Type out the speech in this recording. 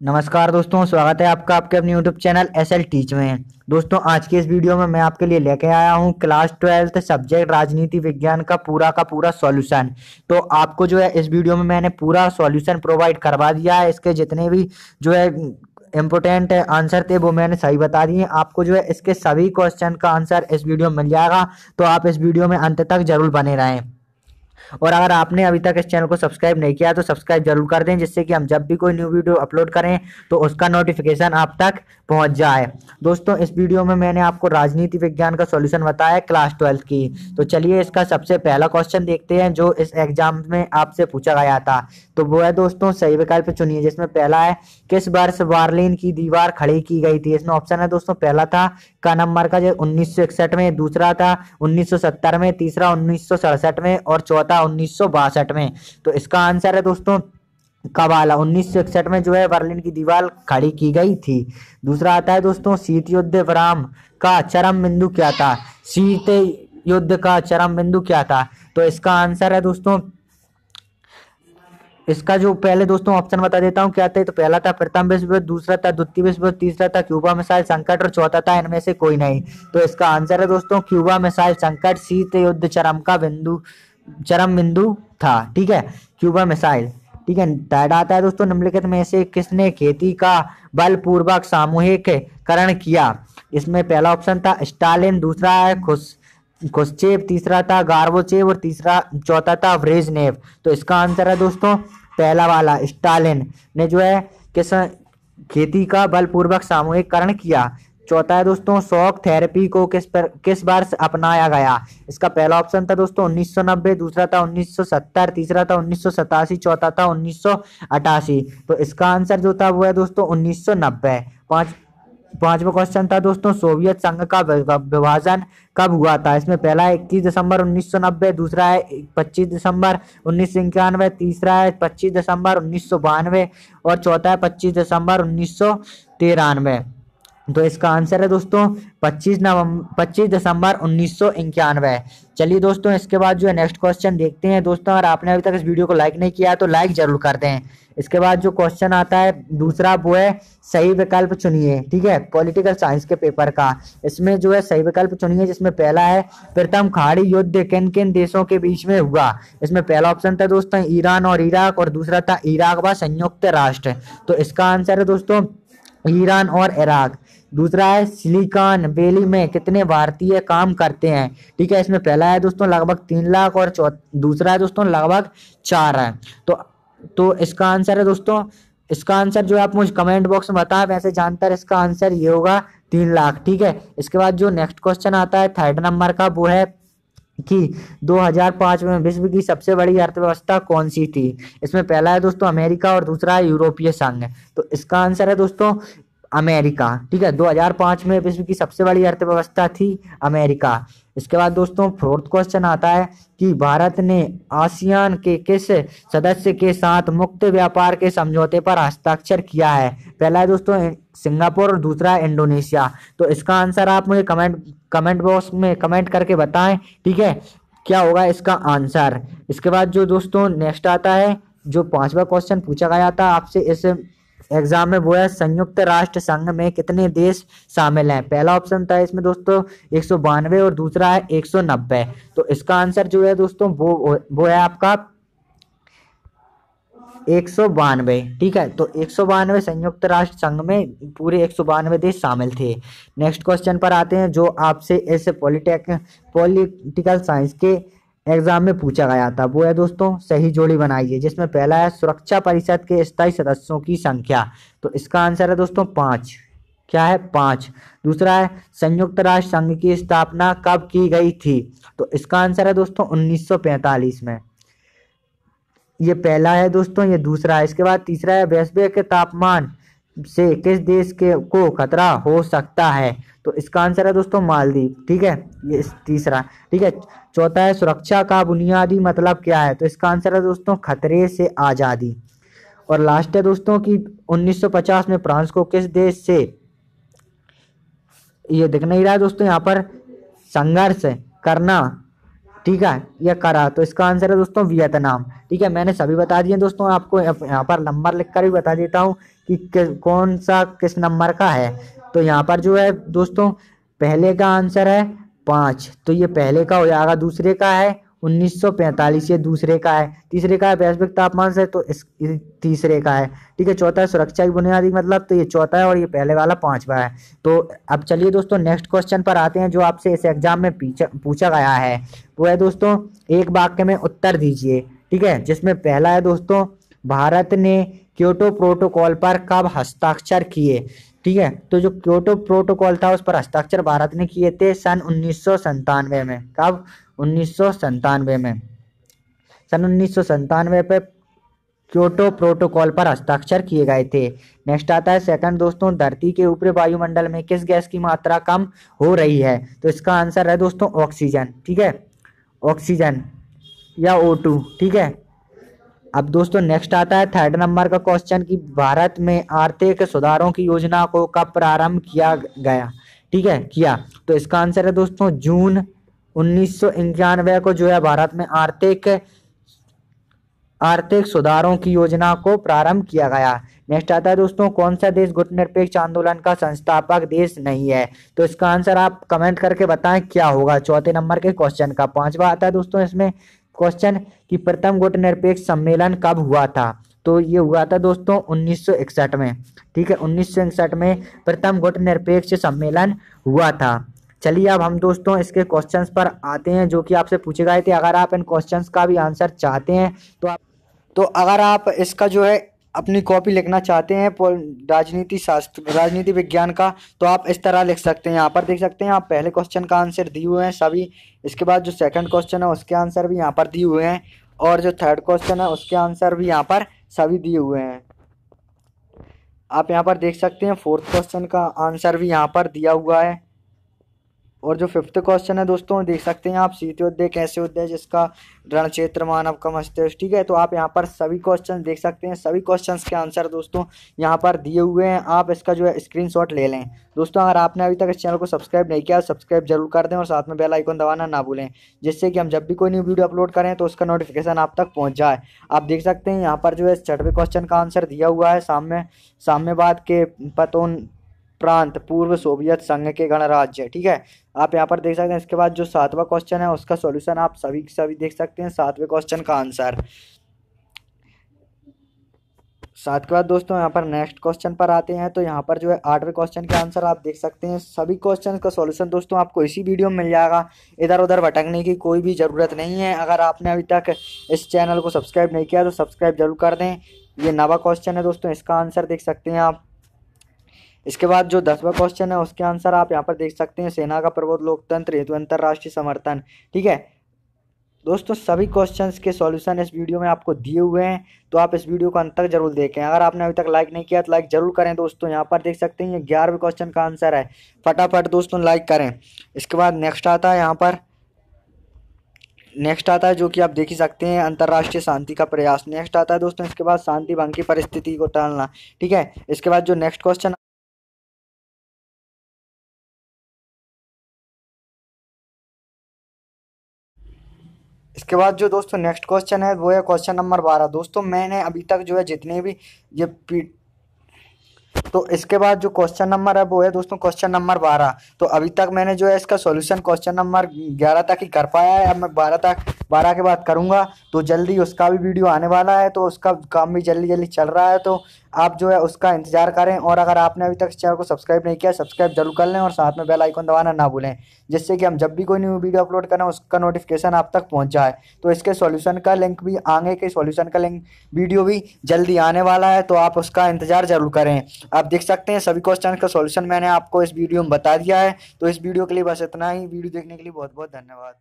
नमस्कार दोस्तों, स्वागत है आपका आपके अपने YouTube channel S L teach में। दोस्तों, आज की इस वीडियो में मैं आपके लिए लेके आया हूँ क्लास ट्वेल्थ सब्जेक्ट राजनीति विज्ञान का पूरा का पूरा सॉल्यूशन तो आपको जो है, इस वीडियो में मैंने पूरा सॉल्यूशन प्रोवाइड करवा दिया है। इसके जितने भी जो है इम्पोर्टेंट आंसर थे, वो मैंने सही बता दिए। आपको जो है, इसके सभी क्वेश्चन का आंसर इस वीडियो में मिल जाएगा। तो आप इस वीडियो में अंत तक ज़रूर बने रहें। और अगर आपने अभी तक इस चैनल को सब्सक्राइब नहीं किया तो सब्सक्राइब ज़रूर कर दें, जिससे कि हम जब भी कोई न्यू वीडियो अपलोड करें तो उसका नोटिफिकेशन आप तक पहुँच जाए। दोस्तों, इस वीडियो में मैंने आपको राजनीति विज्ञान का सॉल्यूशन बताया क्लास ट्वेल्थ की। तो चलिए इसका सबसे पहला क्वेश्चन देखते हैं, जो इस एग्ज़ाम में आपसे पूछा गया था। तो वो है दोस्तों, सही विकल्प चुनिए, जिसमें पहला है, किस वर्ष वार्लिन की दीवार खड़ी की गई थी? इसमें ऑप्शन है दोस्तों, पहला था का नंबर का, जो उन्नीस में, दूसरा था उन्नीस सौ सत्तर में, तीसरा उन्नीस सौ सड़सठ में और चौथा उन्नीस सौ बासठ में। तो इसका आंसर है दोस्तों कब आला उन्नीस में जो है बर्लिन की दीवार खड़ी की गई थी। दूसरा आता है दोस्तों शीत युद्ध विराम का चरम बिंदु क्या था? शीत युद्ध का चरम बिंदु क्या था? तो इसका आंसर है दोस्तों, इसका जो पहले दोस्तों ऑप्शन बता देता हूँ, क्या था? तो पहला था प्रथम विश्व युद्ध, दूसरा था द्वितीय विश्व युद्ध, तीसरा था क्यूबा मिसाइल संकट और चौथा था इनमें से कोई नहीं। तो इसका आंसर है दोस्तों, क्यूबा मिसाइल संकट शीत युद्ध चरम का बिंदु चरम बिंदु था, ठीक है? क्यूबा मिसाइल, ठीक है? थर्ड आता है दोस्तों निम्नलिखित में से किसने खेती का बलपूर्वक सामूहिक करण किया? इसमें पहला ऑप्शन था स्टालिन, दूसरा है खुश खुशचेव तीसरा था गार्वोचेव और तीसरा, चौथा था व्रेजनेव। तो इसका आंसर है दोस्तों, पहला वाला, स्टालिन ने जो है किस खेती का बलपूर्वक सामूहिकरण किया? चौथा है दोस्तों, शॉक थेरेपी को किस पर, किस बार अपनाया गया? इसका पहला ऑप्शन था दोस्तों 1990 दूसरा था 1970 तीसरा था उन्नीस सौ सतासी, चौथा था उन्नीस सौ अट्ठासी। तो इसका आंसर जो था वो है दोस्तों 1990 पाँच, पांचवा क्वेश्चन था दोस्तों, सोवियत संघ का विभाजन कब हुआ था? इसमें पहला है इक्कीस दिसंबर 1990 दूसरा है 25 दिसंबर उन्नीस तीसरा है 25 दिसंबर उन्नीस सौ बानवे और चौथा है 25 दिसंबर उन्नीस तो इसका आंसर है दोस्तों 25 नवंबर 25 दिसंबर उन्नीस सौ इक्यानवे। चलिए दोस्तों, इसके बाद जो है नेक्स्ट क्वेश्चन देखते हैं। दोस्तों, अगर आपने अभी तक इस वीडियो को लाइक नहीं किया तो लाइक ज़रूर कर दें। इसके बाद जो क्वेश्चन आता है, दूसरा वो है, सही विकल्प चुनिए, ठीक है? पॉलिटिकल साइंस के पेपर का। इसमें जो है सही विकल्प चुनिए, जिसमें पहला है, प्रथम खाड़ी युद्ध किन किन देशों के बीच में हुआ? इसमें पहला ऑप्शन था दोस्तों, ईरान और इराक, और दूसरा था इराक व संयुक्त राष्ट्र। तो इसका आंसर है दोस्तों, ईरान और इराक। दूसरा है सिलिकॉन वैली में कितने भारतीय काम करते हैं? ठीक है, इसमें पहला है दोस्तों लगभग तीन लाख और दूसरा है दोस्तों लगभग चार है। तो तो इसका आंसर है दोस्तों, इसका आंसर जो है आप मुझे कमेंट बॉक्स में बता वैसे जानकर इसका आंसर ये होगा तीन लाख, ठीक है? इसके बाद जो नेक्स्ट क्वेश्चन आता है, थर्ड नंबर का, वो है कि 2005 में विश्व की सबसे बड़ी अर्थव्यवस्था कौन सी थी? इसमें पहला है दोस्तों अमेरिका और दूसरा है यूरोपीय संघ। तो इसका आंसर है दोस्तों अमेरिका, ठीक है? 2005 में विश्व की सबसे बड़ी अर्थव्यवस्था थी अमेरिका। इसके बाद दोस्तों, फोर्थ क्वेश्चन आता है कि भारत ने आसियान के किस सदस्य के साथ मुक्त व्यापार के समझौते पर हस्ताक्षर किया है? पहला है दोस्तों सिंगापुर और दूसरा इंडोनेशिया। तो इसका आंसर आप मुझे कमेंट कमेंट बॉक्स में कमेंट करके बताएँ, ठीक है? क्या होगा इसका आंसर? इसके बाद जो दोस्तों, नेक्स्ट आता है, जो पांचवा क्वेश्चन पूछा गया था आपसे, इस एग्ज़ाम में वो है, संयुक्त राष्ट्र संघ में कितने देश शामिल हैं? पहला ऑप्शन था इसमें दोस्तों, एक सौ बानवे और दूसरा है, एक सौ नब्बे। तो इसका आंसर जो है दोस्तों, वो वो है आपका एक सौ बानवे, ठीक है? तो एक सौ बानवे संयुक्त राष्ट्र संघ में पूरे एक सौ बानवे देश शामिल थे। नेक्स्ट क्वेश्चन पर आते हैं, जो आपसे ऐसे पॉलिटेक, पॉलिटिकल साइंस के एग्ज़ाम में पूछा गया था। वो है दोस्तों, सही जोड़ी बनाइए, जिसमें पहला है सुरक्षा परिषद के स्थायी सदस्यों की संख्या। तो इसका आंसर है दोस्तों पाँच। क्या है? पाँच। दूसरा है, संयुक्त राष्ट्र संघ की स्थापना कब की गई थी? तो इसका आंसर है दोस्तों 1945 में। ये पहला है दोस्तों, ये दूसरा है। इसके बाद तीसरा है वैश्विक के तापमान से किस देश के को खतरा हो सकता है? तो इसका आंसर है दोस्तों मालदीव। ठीक है? ये तीसरा। ठीक है? चौथा है, सुरक्षा का बुनियादी मतलब क्या है? तो इसका आंसर है दोस्तों, खतरे से आज़ादी। और लास्ट है दोस्तों कि 1950 में फ्रांस को किस देश से? ये दिख नहीं रहा है दोस्तों, यहाँ पर संघर्ष करना, ठीक है, या करा। तो इसका आंसर है दोस्तों, वियतनाम। ठीक है, मैंने सभी बता दिए दोस्तों, आपको यहाँ पर नंबर लिखकर भी बता देता हूँ कि कौन सा किस नंबर का है। तो यहाँ पर जो है दोस्तों, पहले का आंसर है पाँच। तो ये पहले का हो जाएगा, दूसरे का है 1945 ये दूसरे का है। तीसरे का है वैश्विक तापमान से तो इस तीसरे का है। ठीक है, चौथा है सुरक्षा की बुनियादी मतलब तो ये चौथा है और ये पहले वाला पांचवा है। तो अब चलिए दोस्तों नेक्स्ट क्वेश्चन पर आते हैं, जो आपसे इस एग्ज़ाम में पूछा गया है। वो है दोस्तों, एक वाक्य में उत्तर दीजिए। ठीक है, जिसमें पहला है दोस्तों, भारत ने क्योटो प्रोटोकॉल पर कब हस्ताक्षर किए? ठीक है? तो जो क्योटो प्रोटोकॉल था, उस पर हस्ताक्षर भारत ने किए थे सन उन्नीस में। कब? उन्नीस में। सन उन्नीस पे क्योटो प्रोटोकॉल पर हस्ताक्षर किए गए थे। नेक्स्ट आता है सेकंड दोस्तों, धरती के ऊपरी वायुमंडल में किस गैस की मात्रा कम हो रही है? तो इसका आंसर है, दोस्तों ऑक्सीजन ठीक है? ऑक्सीजन या ओ ठीक है? अब दोस्तों नेक्स्ट आता है थर्ड नंबर का क्वेश्चन कि भारत में आर्थिक सुधारों की योजना को कब प्रारंभ किया गया? ठीक है, किया। तो इसका आंसर है दोस्तों, जून उन्नीस को जो है भारत में आर्थिक आर्थिक सुधारों की योजना को प्रारंभ किया गया। नेक्स्ट आता है दोस्तों, कौन सा देश गुटनिरपेक्ष आंदोलन का संस्थापक देश नहीं है? तो इसका आंसर आप कमेंट करके बताएँ क्या होगा। चौथे नंबर के क्वेश्चन का पांचवा आता है दोस्तों, इसमें क्वेश्चन कि प्रथम गुट निरपेक्ष सम्मेलन कब हुआ था? तो ये हुआ था दोस्तों 1961 में, ठीक है? 1961 में प्रथम गुट निरपेक्ष सम्मेलन हुआ था। चलिए अब हम दोस्तों इसके क्वेश्चंस पर आते हैं, जो कि आपसे पूछे गए थे। अगर आप इन क्वेश्चंस का भी आंसर चाहते हैं तो आप तो अगर आप इसका जो है अपनी कॉपी लिखना चाहते हैं राजनीति शास्त्र राजनीति विज्ञान का तो आप इस तरह लिख सकते हैं। यहाँ पर देख सकते हैं, आप पहले क्वेश्चन का आंसर दिए हुए हैं सभी। इसके बाद जो सेकंड क्वेश्चन है, उसके आंसर भी यहाँ पर दिए हुए हैं। और जो थर्ड क्वेश्चन है, उसके आंसर भी यहाँ पर सभी दिए हुए हैं। आप यहाँ पर देख सकते हैं फोर्थ क्वेश्चन का आंसर भी यहाँ पर दिया हुआ है। और जो फिफ्थ क्वेश्चन है दोस्तों, देख सकते हैं आप शीतोद्य कैसे होते जिसका रण क्षेत्र मानव का मस्तिष्क ठीक है? तो आप यहाँ पर सभी क्वेश्चन देख सकते हैं। सभी क्वेश्चंस के आंसर दोस्तों यहाँ पर दिए हुए हैं। आप इसका जो है स्क्रीनशॉट ले लें। दोस्तों, अगर आपने अभी तक इस चैनल को सब्सक्राइब नहीं किया सब्सक्राइब ज़रूर कर दें और साथ में बेल आइकन दबाना ना भूलें, जिससे कि हम जब भी कोई न्यू वीडियो अपलोड करें तो उसका नोटिफिकेशन आप तक पहुँच जाए। आप देख सकते हैं यहाँ पर जो है छठवें क्वेश्चन का आंसर दिया हुआ है। सामने साम्यवाद के पतोन प्रांत, पूर्व सोवियत संघ के गणराज्य, ठीक है? आप यहाँ पर देख सकते हैं, इसके बाद जो सातवां क्वेश्चन है, उसका सॉल्यूशन आप सभी सभी देख सकते हैं, सातवें क्वेश्चन का आंसर सात के बाद दोस्तों, यहाँ पर नेक्स्ट क्वेश्चन पर आते हैं तो यहाँ पर जो है आठवें क्वेश्चन के आंसर आप देख सकते हैं। सभी क्वेश्चन का सॉल्यूशन दोस्तों, आपको इसी वीडियो में मिल जाएगा। इधर उधर भटकने की कोई भी ज़रूरत नहीं है। अगर आपने अभी तक इस चैनल को सब्सक्राइब नहीं किया तो सब्सक्राइब ज़रूर कर दें। ये नवा क्वेश्चन है दोस्तों, इसका आंसर देख सकते हैं आप। इसके बाद जो दसवा क्वेश्चन है, उसके आंसर आप यहाँ पर देख सकते हैं। सेना का प्रबोध लोकतंत्र, हेतु अंतर्राष्ट्रीय समर्थन। ठीक है? दोस्तों, सभी क्वेश्चंस के सॉल्यूशन इस वीडियो में आपको दिए हुए हैं तो आप इस वीडियो को अंत तक ज़रूर देखें। अगर आपने अभी तक लाइक नहीं किया तो लाइक ज़रूर करें दोस्तों। यहाँ पर देख सकते हैं, ये ग्यारहवें क्वेश्चन का आंसर है। फटाफट दोस्तों लाइक करें। इसके बाद नेक्स्ट आता है यहाँ पर। नेक्स्ट आता है जो कि आप देख ही सकते हैं, अंतर्राष्ट्रीय शांति का प्रयास। नेक्स्ट आता है दोस्तों, इसके बाद शांति, भंग की परिस्थिति को टालना। ठीक है? इसके बाद जो नेक्स्ट क्वेश्चन इसके बाद जो दोस्तों नेक्स्ट क्वेश्चन है, वो है क्वेश्चन नंबर बारह। दोस्तों, मैंने अभी तक जो है जितने भी ये पी तो इसके बाद जो क्वेश्चन नंबर है, वो है दोस्तों क्वेश्चन नंबर बारह। तो अभी तक मैंने जो है इसका सॉल्यूशन क्वेश्चन नंबर ग्यारह तक ही कर पाया है। अब मैं बारह तक बारह के बाद करूँगा तो जल्दी उसका भी वीडियो आने वाला है तो उसका काम भी जल्दी जल्दी चल रहा है तो आप जो है उसका इंतज़ार करें। और अगर आपने अभी तक चैनल को सब्सक्राइब नहीं किया, सब्सक्राइब ज़रूर कर लें और साथ में बेल आइकन दबाना ना भूलें, जिससे कि हम जब भी कोई न्यू वीडियो अपलोड करें, उसका नोटिफिकेशन आप तक पहुँच जाए तो इसके सॉल्यूशन का लिंक भी, आगे के सॉल्यूशन का लिंक वीडियो भी जल्दी आने वाला है तो आप उसका इंतज़ार ज़रूर करें। आप देख सकते हैं, सभी क्वेश्चन का सॉल्यूशन मैंने आपको इस वीडियो में बता दिया है। तो इस वीडियो के लिए बस इतना ही। वीडियो देखने के लिए बहुत बहुत धन्यवाद।